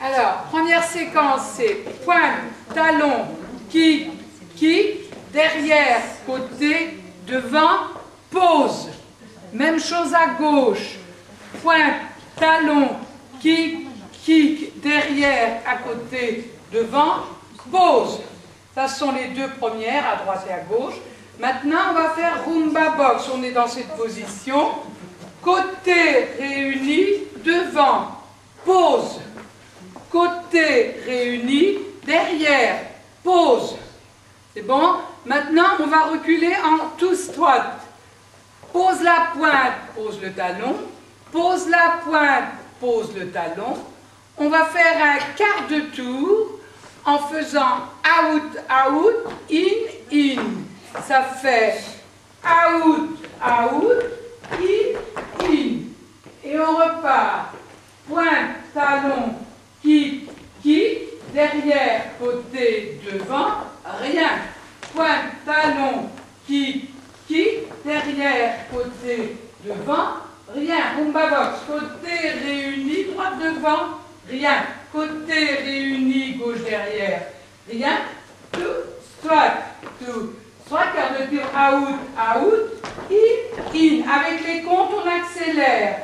Alors, première séquence, c'est pointe, talon, kick, kick, derrière, côté, devant, pause. Même chose à gauche. Pointe, talon, kick, kick, derrière, à côté, devant, pause. Ça sont les deux premières, à droite et à gauche. Maintenant, on va faire rumba box. On est dans cette position. Côté réuni, devant, pause. Côté réuni, derrière, pause. C'est bon? Maintenant, on va reculer en tous droite. Pose la pointe, pose le talon. Pose la pointe, pose le talon. On va faire un quart de tour en faisant out, out, in, in. Ça fait out, out, in, in. Et on repart. Pointe, talon, kick. Derrière, côté, devant, rien. Pointe, talon, kick, kick. Derrière, côté, devant, rien. Rumba box. Côté réuni, droite devant, rien. Côté réuni, gauche derrière, rien. Tout, soit, tout. Soit quart de tour, out, out, in, in. Avec les comptes, on accélère.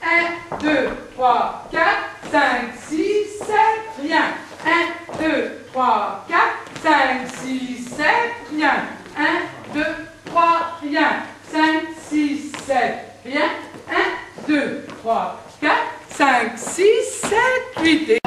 1, 2, 3, 4, 5, 6, 7, rien. 1, 2, 3, 4, 5, 6, 7, rien. 1, 2, 3, rien. 5, 6, 7, rien. 1, 2, 3, 4, 5, 6, 7, 8.